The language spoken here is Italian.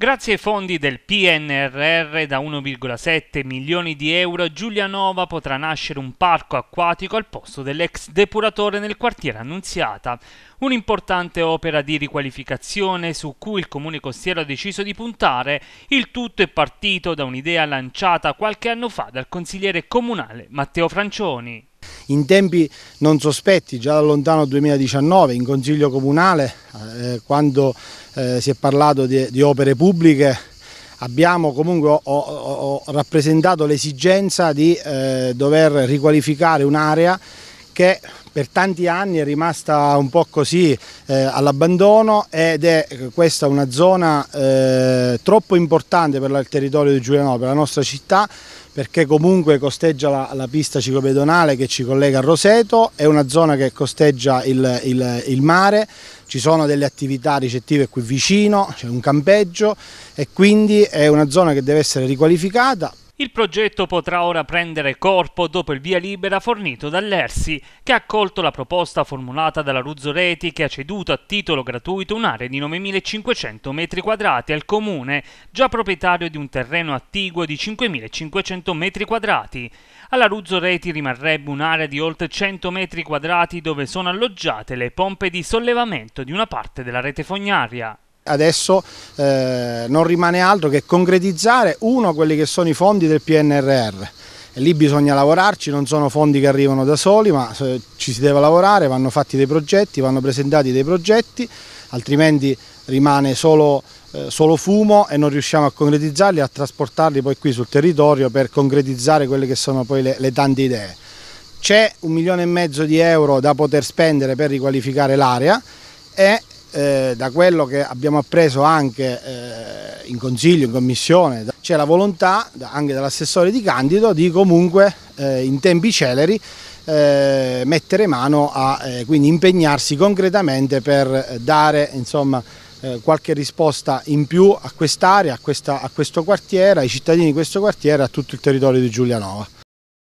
Grazie ai fondi del PNRR da 1,7 milioni di euro Giulianova potrà nascere un parco acquatico al posto dell'ex depuratore nel quartiere Annunziata, un'importante opera di riqualificazione su cui il comune costiero ha deciso di puntare. Il tutto è partito da un'idea lanciata qualche anno fa dal consigliere comunale Matteo Francioni. In tempi non sospetti, già dal lontano 2019, in Consiglio Comunale, eh, quando eh, si è parlato di, di opere pubbliche, abbiamo comunque ho, ho, ho rappresentato l'esigenza di eh, dover riqualificare un'area che per tanti anni è rimasta un po' così eh, all'abbandono ed è questa una zona eh, troppo importante per il territorio di Giuliano, per la nostra città perché comunque costeggia la, la, pista ciclopedonale che ci collega a Roseto, è una zona che costeggia il, il, il mare, ci sono delle attività ricettive qui vicino, c'è un campeggio e quindi è una zona che deve essere riqualificata il progetto potrà ora prendere corpo dopo il via libera fornito dall'ERSI, che ha accolto la proposta formulata dalla Ruzzoreti che ha ceduto a titolo gratuito un'area di 9.500 m2 al comune, già proprietario di un terreno attiguo di 5.500 m2. Alla Ruzzoreti rimarrebbe un'area di oltre 100 m2 dove sono alloggiate le pompe di sollevamento di una parte della rete fognaria adesso eh, non rimane altro che concretizzare uno quelli che sono i fondi del PNRR. E lì bisogna lavorarci, non sono fondi che arrivano da soli, ma eh, ci si deve lavorare, vanno fatti dei progetti, vanno presentati dei progetti, altrimenti rimane solo, eh, solo fumo e non riusciamo a concretizzarli, a trasportarli poi qui sul territorio per concretizzare quelle che sono poi le, le tante idee. C'è un milione e mezzo di euro da poter spendere per riqualificare l'area e eh, da quello che abbiamo appreso anche eh, in consiglio, in commissione, c'è la volontà anche dell'assessore di Candido di comunque eh, in tempi celeri eh, mettere mano a eh, quindi impegnarsi concretamente per dare insomma, eh, qualche risposta in più a quest'area, a, a questo quartiere, ai cittadini di questo quartiere, a tutto il territorio di Giulianova.